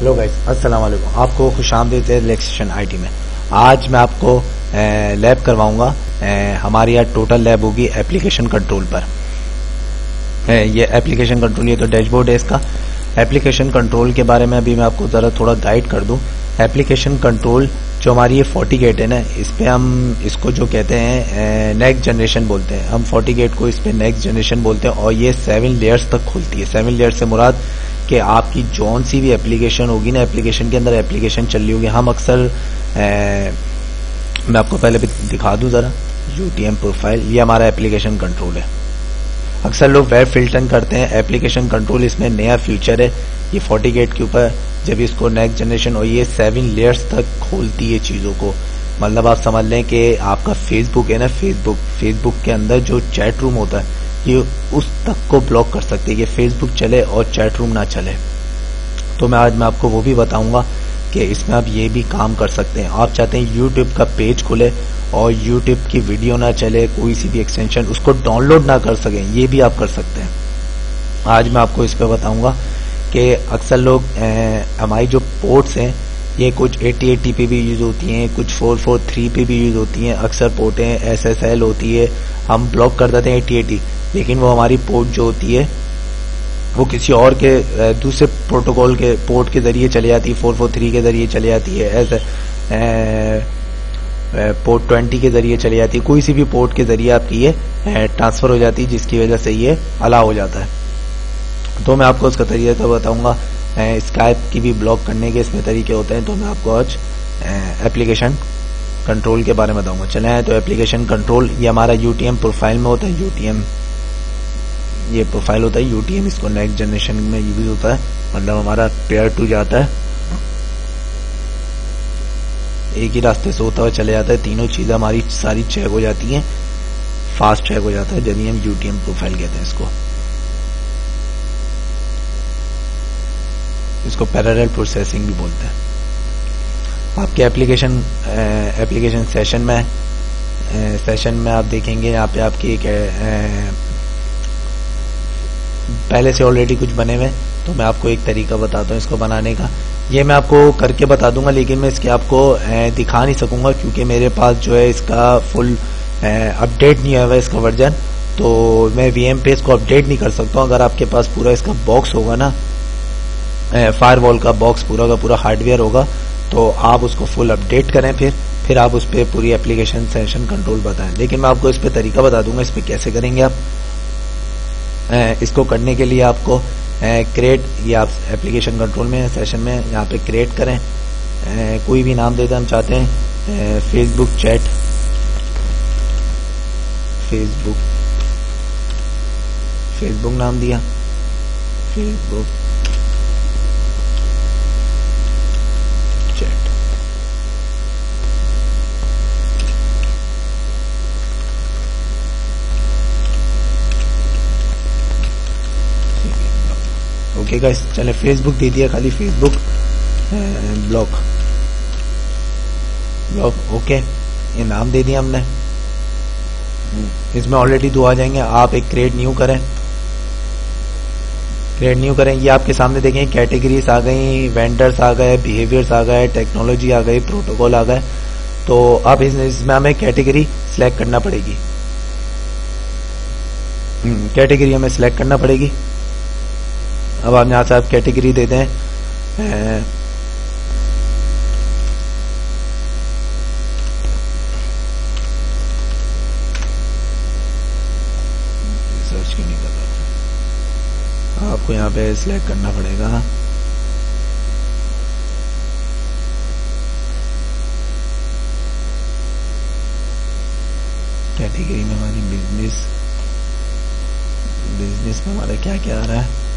Hello guys अस्सलाम वालेकुम आपको खुश आमदीद है रिलैक्सेशन आईटी में। आज मैं आपको लैब करवाऊँगा। हमारी यहाँ टोटल लैब होगी एप्लीकेशन कंट्रोल पर। ये एप्लीकेशन कंट्रोल ये तो डैशबोर्ड है इसका। एप्लीकेशन कंट्रोल के बारे में अभी मैं आपको ज़रा थोड़ा गाइड कर दूँ। एप्लीकेशन कंट्रोल जो हमारी ये फोर्टी गेट है ना, इस पे हम इसको जो कहते हैं नेक्स्ट जनरेशन बोलते हैं। हम फोर्टी गेट को इस पे नेक्स्ट जनरेशन बोलते हैं और ये सेवन लेयर्स तक खुलती है। सेवन लेयर्स से मुराद कि आपकी जौन सी भी एप्लीकेशन होगी ना एप्लीकेशन के अंदर एप्लीकेशन चल रही होगी। हम अक्सर मैं आपको पहले भी दिखा दूँ जरा यूटीएम प्रोफ़ाइल ये हमारा एप्लीकेशन कंट्रोल है। अक्सर लोग वेब फिल्टरिंग करते हैं एप्लीकेशन कंट्रोल इसमें नया फीचर है। ये फोर्टी गेट के ऊपर, जब इसको नेक्स्ट जनरेशन और ये सेवन लेयर्स तक खोलती है चीज़ों को। मतलब आप समझ लें कि आपका फेसबुक है ना फेसबुक फेसबुक के अंदर जो चैट रूम होता है ये उस तक को ब्लॉक कर सकती है कि फेसबुक चले और चैट रूम ना चले। तो मैं आज मैं आपको वो भी बताऊँगा कि इसमें आप ये भी काम कर सकते हैं। आप चाहते हैं यूट्यूब का पेज खुले और यूट्यूब की वीडियो ना चले, कोई सी भी एक्सटेंशन उसको डाउनलोड ना कर सकें, ये भी आप कर सकते हैं। आज मैं आपको इस पर बताऊँगा कि अक्सर लोग हमारी जो पोर्ट्स हैं ये कुछ 8080 पे भी यूज़ होती हैं, कुछ 443 पे भी यूज़ होती हैं, अक्सर पोर्टें एसएसएल होती है, हम ब्लॉक कर देते हैं 8080 लेकिन वो हमारी पोर्ट जो होती है, वो किसी और के दूसरे प्रोटोकॉल के पोर्ट के ज़रिए चले जाती है, फोर फोर थ्री के ज़रिए चले जाती है ऐसे पोर्ट ट्वेंटी के ज़रिए चली जाती है, कोई सी भी पोर्ट के ज़रिए आपकी ये ट्रांसफ़र हो जाती है, जिसकी वजह से ये अलाउ हो जाता है। तो मैं आपको उसका तरीका तो बताऊँगा स्काइप की भी ब्लॉक करने के इसमें तरीके होते हैं तो मैं आपको आज एप्लीकेशन कंट्रोल के बारे में बताऊँगा। चले तो एप्लीकेशन कंट्रोल ये हमारा यूटीएम प्रोफ़ाइल में होता है यूटीएम ये प्रोफ़ाइल होता है यूटीएम इसको नेक्स्ट जनरेशन में यूज़ होता है मतलब हमारा पेयर टू जाता है। एक ही रास्ते से होता हुआ चले जाता है, तीनों चीज़ें हमारी सारी चेक हो जाती हैं फास्ट चेक हो जाता है, जब हम यूटीएम प्रोफ़ाइल कहते हैं इसको। इसको पैरेलल प्रोसेसिंग भी बोलते हैं। आपके एप्लीकेशन एप्लीकेशन सेशन में सेशन में आप देखेंगे, यहाँ पे आपकी एक पहले से ऑलरेडी कुछ बने हुए तो मैं आपको एक तरीका बताता हूँ इसको बनाने का। ये मैं आपको करके बता दूँगा, लेकिन मैं इसके आपको दिखा नहीं सकूँगा, क्योंकि मेरे पास जो है इसका फुल अपडेट नहीं हुआ है इसका वर्जन तो मैं वीएम पे इसको अपडेट नहीं कर सकता अगर आपके पास पूरा इसका बॉक्स होगा ना फायरवॉल का बॉक्स पूरा का पूरा हार्डवेयर होगा तो आप उसको फुल अपडेट करें फिर फिर आप उस पर पूरी एप्लीकेशन सेशन कंट्रोल बताएँ। लेकिन मैं आपको इस पर तरीका बता दूँगा, इस पर कैसे करेंगे आप। इसको करने के लिए आपको क्रिएट ये आप एप्लीकेशन कंट्रोल में सेशन में यहाँ पे क्रिएट करें। कोई भी नाम देते हम चाहते हैं फेसबुक चैट फेसबुक फेसबुक नाम दिया। फेसबुक चैट ओके गाइस चले फेसबुक दे दिया खाली फेसबुक ब्लॉक ब्लॉक ओके ये नाम दे दिया हमने। इसमें ऑलरेडी दो आ जाएँगे। आप एक क्रिएट न्यू करें। क्रिएट न्यू करें। ये आपके सामने देखें कैटेगरीज आ गई वेंडर्स आ गए बिहेवियर्स आ गए टेक्नोलॉजी आ गई प्रोटोकॉल आ गए। तो अब इसमें हमें कैटेगरी सिलेक्ट करना पड़ेगी। कैटेगरी हमें सिलेक्ट करना पड़ेगी। अब आप यहाँ से आप कैटेगरी दे। दें सर्च क्यों नहीं कर रहा आपको यहाँ पे सिलेक्ट करना पड़ेगा। कैटेगरी में हमारी बिज़नेस बिज़नेस में हमारा क्या क्या आ रहा है?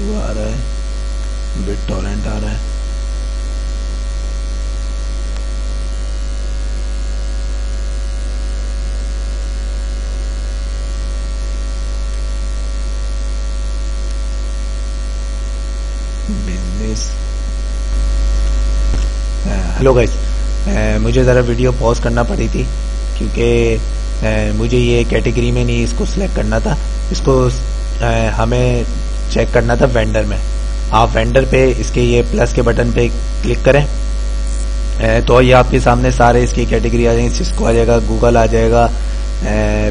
बेदू आ रहा है बिट टॉरेंट आ रहा है। हेलो गाइस मुझे ज़रा वीडियो पॉज करना पड़ी थी, क्योंकि मुझे ये कैटेगरी में नहीं इसको सिलेक्ट करना था। इसको हमें चेक करना था वेंडर में। आप वेंडर पे इसके ये प्लस के बटन पे क्लिक करें। तो ये आपके सामने सारे इसकी कैटेगरी आ जाएँगे सिस्को आ जाएगा गूगल आ जाएगा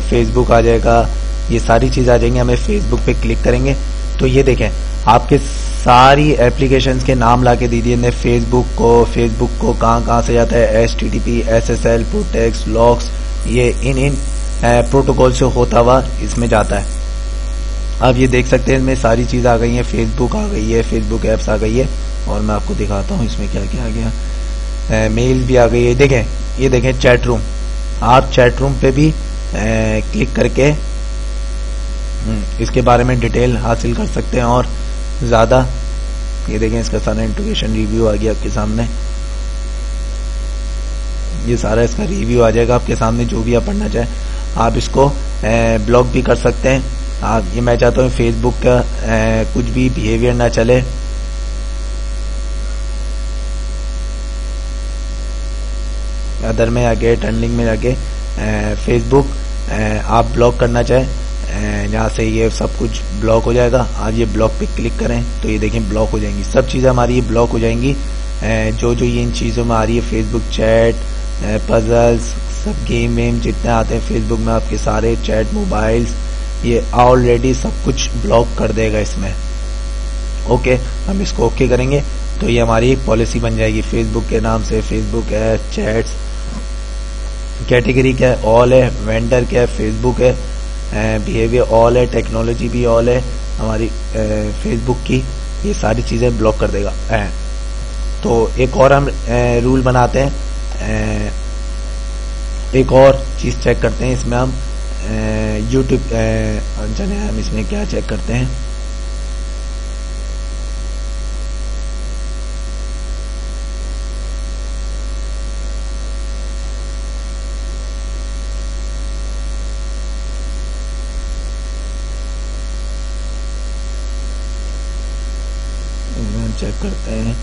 फेसबुक आ जाएगा, ये सारी चीज़ आ जाएँगी, हमें फेसबुक पे क्लिक करेंगे। तो ये देखें, आपके सारी एप्लीकेशन के नाम ला के दीजिए ने फेसबुक को फेसबुक को कहाँ कहाँ से जाता है? S T T P S S L protects locks ये इन इन प्रोटोकॉल से होता हुआ इसमें जाता है। अब ये देख सकते हैं इसमें सारी चीज़ आ गई है फेसबुक आ गई है फेसबुक एप्स आ गई है और मैं आपको दिखाता हूँ इसमें क्या क्या आ गया। मेल भी आ गई है देखें ये देखें चैट रूम आप चैट रूम पे भी ए, क्लिक करके हम्म, इसके बारे में डिटेल हासिल कर सकते हैं और ज़्यादा ये देखें इसका सारा इंट्रोगेशन रिव्यू आ गया आपके सामने। ये सारा इसका रिव्यू आ जाएगा आपके सामने जो भी आप पढ़ना चाहें। आप इसको ब्लॉग भी कर सकते हैं। ये मैं चाहता हूँ फेसबुक का ए, कुछ भी बिहेवियर ना चले। अदर में आगे टर्निंग में जाके फेसबुक आप ब्लॉक करना चाहें यहाँ से ये सब कुछ ब्लॉक हो जाएगा आप ये ब्लॉक पे क्लिक करें तो ये देखें ब्लॉक हो जाएँगी। सब चीज़ें हमारी ये ब्लॉक हो जाएँगी। जो जो ये इन चीज़ों में आ रही है फेसबुक चैट पजल्स सब गेम वेम जितने आते हैं फेसबुक में आपके सारे चैट मोबाइल्स ये ऑलरेडी सब कुछ ब्लॉक कर देगा इसमें। ओके हम इसको ओके करेंगे। तो ये हमारी पॉलिसी बन जाएगी। फेसबुक के नाम से फेसबुक है चैट्स कैटेगरी क्या है? ऑल है वेंडर क्या है? फेसबुक है बिहेवियर ऑल है टेक्नोलॉजी भी ऑल है। हमारी फेसबुक की ये सारी चीज़ें ब्लॉक कर देगा। तो एक और हम रूल बनाते हैं। एक और चीज़ चेक करते हैं। इसमें हम यूट्यूब चले हम इसमें क्या चेक करते हैं? चेक करते हैं।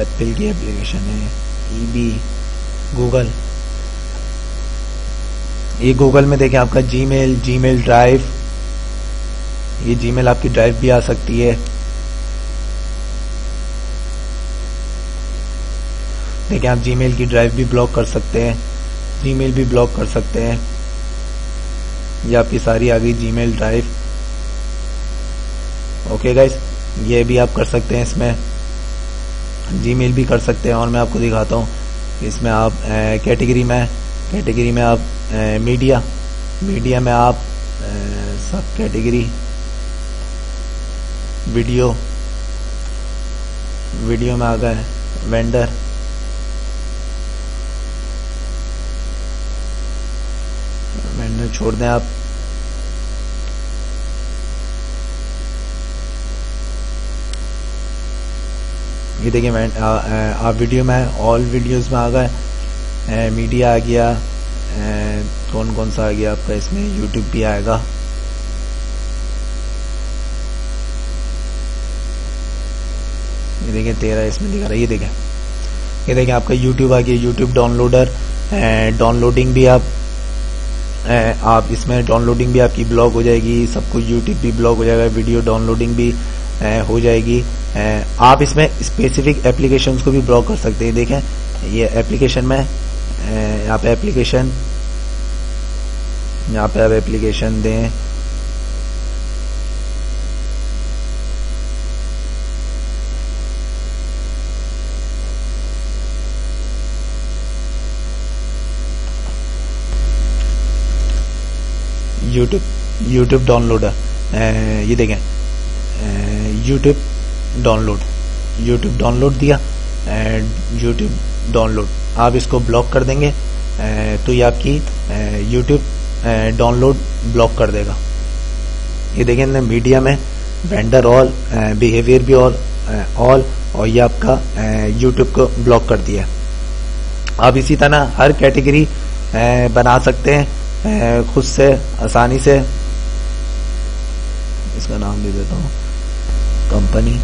एप्पल की एप्लीकेशन है ई बी गूगल ये गूगल में देखें, आपका जीमेल जीमेल ड्राइव ये जीमेल आपकी ड्राइव भी आ सकती है। देखें, आप जीमेल की ड्राइव भी ब्लॉक कर सकते हैं। जीमेल भी ब्लॉक कर सकते हैं। ये आपकी सारी आ गई जीमेल ड्राइव ओके गाइस ये भी आप कर सकते हैं इसमें। जीमेल भी कर सकते हैं और मैं आपको दिखाता हूँ। इसमें आप कैटेगरी में कैटेगरी में आप मीडिया मीडिया में आप सब कैटेगरी वीडियो वीडियो में आ गए वेंडर वेंडर छोड़ दें आप। ये देखिए आप वीडियो में ऑल वीडियोस में आ गए मीडिया आ गया कौन कौन सा आ गया आपका इसमें? यूट्यूब भी आएगा। ये देखें तेरह इसमें दिखा रहा है, ये देखें। ये देखें, आपका यूट्यूब आ गया। यूट्यूब डाउनलोडर डाउनलोडिंग भी आप आप इसमें डाउनलोडिंग भी आपकी ब्लॉक हो जाएगी। सब कुछ यूट्यूब भी ब्लॉक हो जाएगा। वीडियो डाउनलोडिंग भी हो जाएगी। आप इसमें स्पेसिफिक एप्लीकेशंस को भी ब्लॉक कर सकते हैं। देखें, ये एप्लीकेशन में यहाँ पे एप्लीकेशन यहाँ पे आप एप्लीकेशन दें। यूट्यूब यूट्यूब डाउनलोडर ये देखें। यूट्यूब डाउनलोड यूट्यूब डाउनलोड दिया एंड यूट्यूब डाउनलोड। आप इसको ब्लॉक कर देंगे तो ये आपकी यूट्यूब डाउनलोड ब्लॉक कर देगा। ये देखें मीडिया में वेंडर ऑल बिहेवियर भी ऑल ऑल और ये आपका यूट्यूब को ब्लॉक कर दिया। आप इसी तरह हर कैटेगरी बना सकते हैं खुद से, आसानी से। इसका नाम दे देता हूँ। कंपनी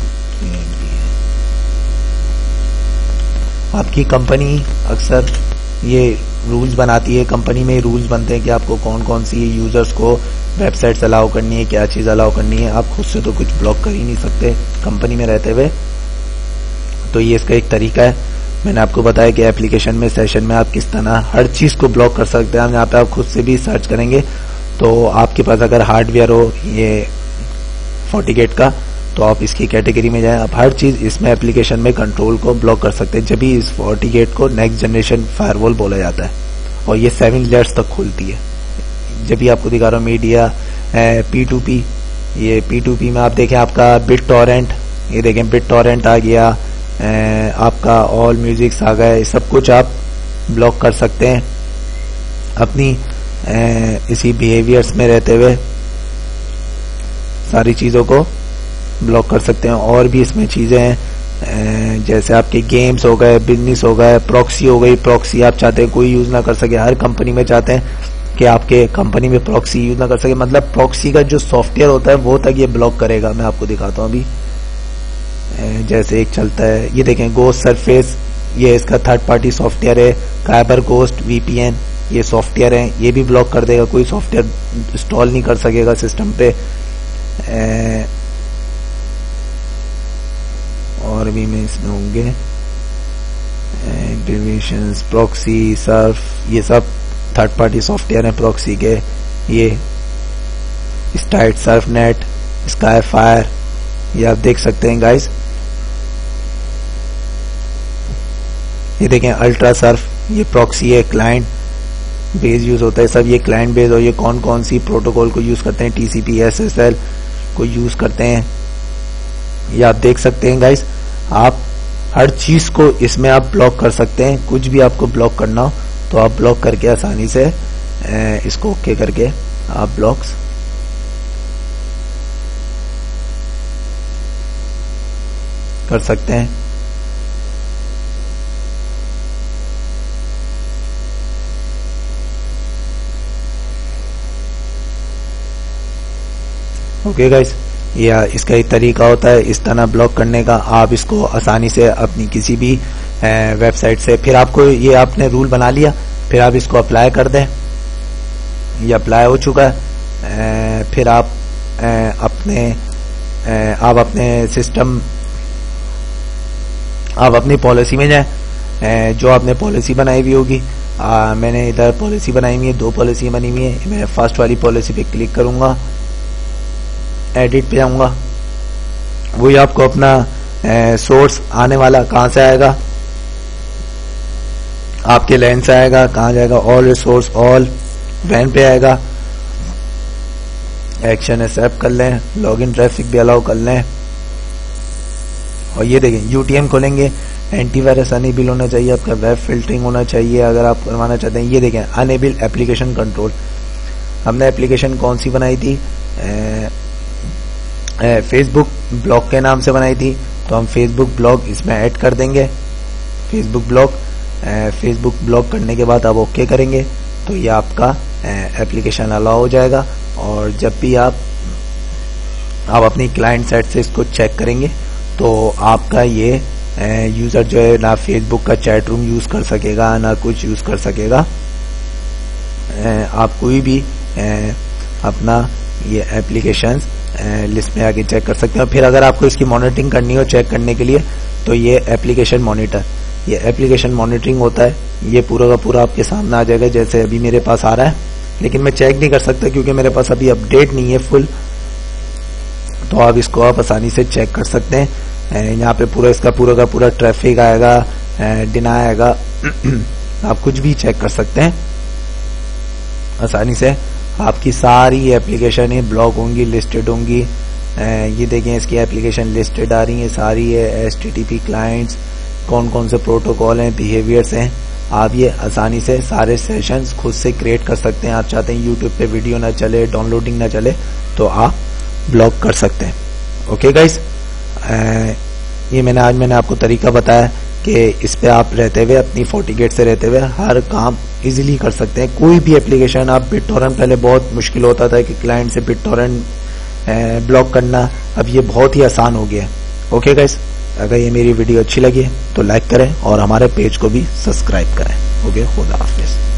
आपकी कंपनी अक्सर ये रूल्स बनाती है। कंपनी में रूल्स बनते हैं कि आपको कौन कौन सी यूज़र्स को वेबसाइट्स अलाउ करनी है, क्या चीज़ अलाउ करनी है। आप खुद से तो कुछ ब्लॉक कर ही नहीं सकते कंपनी में रहते हुए। तो ये इसका एक तरीका है। मैंने आपको बताया कि एप्लीकेशन में सेशन में आप किस तरह हर चीज़ को ब्लॉक कर सकते हैं। यहाँ पे आप खुद से भी सर्च करेंगे। तो आपके पास अगर हार्डवेयर हो, ये फोर्टिगेट का तो आप इसकी कैटेगरी में जाएँ। आप हर चीज़ इसमें एप्लीकेशन में कंट्रोल को ब्लॉक कर सकते हैं। जब भी इस फोर्टिगेट को नेक्स्ट जनरेशन फायरवॉल बोला जाता है, और ये सेवन लेयर्स तक खुलती है। जब भी आपको दिखा रहा हूँ मीडिया पी टू पी ये पी टू पी में आप देखें, आपका बिट टॉरेंट ये देखें बिट टॉरेंट आ गया आपका ऑल म्यूजिक्स आ गए सब कुछ आप ब्लॉक कर सकते हैं। अपनी इसी बिहेवियर्स में रहते हुए सारी चीज़ों को ब्लॉक कर सकते हैं। और भी इसमें चीज़ें हैं। जैसे आपके गेम्स हो गए बिज़नेस हो गए प्रॉक्सी हो गई। प्रॉक्सी आप चाहते हैं कोई यूज़ ना कर सके। हर कंपनी में चाहते हैं कि आपके कंपनी में प्रॉक्सी यूज़ ना कर सके। मतलब प्रॉक्सी का जो सॉफ्टवेयर होता है, वो तक ये ब्लॉक करेगा। मैं आपको दिखाता हूँ अभी। जैसे एक चलता है। ये देखें गोस्ट सरफेस ये इसका थर्ड पार्टी सॉफ्टवेयर है। काइबर गोस्ट वीपीएन ये सॉफ्टवेयर है। ये भी ब्लॉक कर देगा। कोई सॉफ्टवेयर इंस्टॉल नहीं कर सकेगा सिस्टम पे। और भी में इसमें होंगे एक्टिवेशन प्रॉक्सी सर्फ ये सब थर्ड पार्टी सॉफ्टवेयर है प्रॉक्सी के ये site surf net sky fire ये आप देख सकते हैं गाइस ये देखें अल्ट्रा सर्फ ये प्रॉक्सी है क्लाइंट बेस यूज़ होता है सब ये क्लाइंट बेस और ये कौन कौन सी प्रोटोकॉल को यूज़ करते हैं टीसीपी एसएसएल को यूज़ करते हैं ये आप देख सकते हैं गाइस आप हर चीज़ को इसमें आप ब्लॉक कर सकते हैं। कुछ भी आपको ब्लॉक करना हो तो आप ब्लॉक करके आसानी से इसको ओके करके आप ब्लॉक्स कर सकते हैं। ओके okay गाइस या इसका एक तरीका होता है, इस तरह ब्लॉक करने का, आप इसको आसानी से अपनी किसी भी वेबसाइट से, फिर आपको ये आपने रूल बना लिया, फिर आप इसको अप्लाई कर दें। ये अप्लाई हो चुका है। फिर आप अपने आप अपने सिस्टम आप अपनी पॉलिसी में जाए। जो आपने पॉलिसी बनाई हुई होगी मैंने इधर पॉलिसी बनाई हुई है, दो पॉलिसी बनी हुई है, मैं फ़र्स्ट वाली पॉलिसी पे क्लिक करूँगा। एडिट पे जाऊँगा। वही आपको अपना सोर्स आने वाला कहाँ से आएगा? आपके लैंड से आएगा, कहाँ जाएगा? ऑल रिसोर्स ऑल वैन पे आएगा। एक्शन एक्सेप्ट कर लें लॉगिन ट्रैफ़िक भी अलाउ कर लें। और ये देखें यूटीएम खोलेंगे एंटीवायरस अनेबल होना चाहिए, आपका वेब फिल्टरिंग होना चाहिए, अगर आप करवाना चाहते हैं। ये देखें अनेबल एप्लीकेशन कंट्रोल हमने एप्लीकेशन कौन सी बनाई थी? फेसबुक ब्लॉग के नाम से बनाई थी तो हम फेसबुक ब्लॉग इसमें ऐड कर देंगे। फेसबुक ब्लॉग फेसबुक ब्लॉग करने के बाद आप ओके करेंगे तो ये आपका एप्लीकेशन अलाउ हो जाएगा। और जब भी आप आप अपनी क्लाइंट साइट से इसको चेक करेंगे तो आपका ये यूज़र जो है ना फेसबुक का चैट रूम यूज़ कर सकेगा, ना कुछ यूज़ कर सकेगा। आप कोई भी अपना ये एप्लीकेशन लिस्ट में आके चेक कर सकते हैं। फिर अगर आपको इसकी मॉनिटरिंग करनी हो चेक करने के लिए तो ये एप्लीकेशन मॉनिटर ये एप्लीकेशन मॉनिटरिंग होता है। ये पूरा का पूरा आपके सामने आ जाएगा, जैसे अभी मेरे पास आ रहा है। लेकिन मैं चेक नहीं कर सकता क्योंकि मेरे पास अभी अपडेट नहीं है फुल तो आप इसको आप आसानी से चेक कर सकते हैं। यहाँ पे पूरा इसका पूरा का पूरा ट्रैफ़िक आएगा डिना आएगा। आप कुछ भी चेक कर सकते हैं। आसानी से। आपकी सारी एप्लीकेशन ब्लॉक होंगी लिस्टेड होंगी। ये देखें, इसकी एप्लीकेशन लिस्टेड आ रही है, सारी है एस क्लाइंट्स कौन कौन से प्रोटोकॉल हैं बिहेवियर्स हैं। आप ये आसानी से सारे सेशंस खुद से क्रिएट कर सकते हैं। आप चाहते हैं यूट्यूब पे वीडियो ना चले डाउनलोडिंग ना चले तो आप ब्लॉक कर सकते हैं। ओके गाइस ये मैंने, आज मैंने आपको तरीका बताया कि इस पे आप रहते हुए, अपनी फोर्टिगेट से रहते हुए, हर काम इजीली कर सकते हैं। कोई भी एप्लीकेशन आप बिट पहले बहुत मुश्किल होता था कि क्लाइंट से बिट ब्लॉक करना। अब ये बहुत ही आसान हो गया है। ओके गाइस अगर ये मेरी वीडियो अच्छी लगी है तो लाइक करें और हमारे पेज को भी सब्सक्राइब करें। ओके खुदा हाफिज़।